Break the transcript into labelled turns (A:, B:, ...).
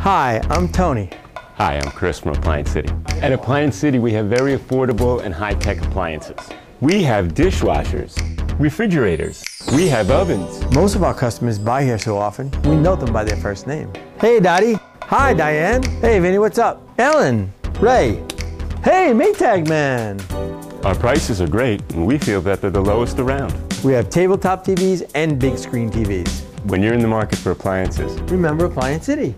A: Hi, I'm Tony.
B: Hi, I'm Chris from Appliance City. At Appliance City, we have very affordable and high-tech appliances. We have dishwashers, refrigerators, we have ovens.
A: Most of our customers buy here so often, we know them by their first name. Hey, Dottie. Hi, Diane. Hey, Vinny, what's up? Ellen. Ray. Hey, Maytag Man.
B: Our prices are great, and we feel that they're the lowest around.
A: We have tabletop TVs and big screen TVs.
B: When you're in the market for appliances,
A: Remember Appliance City.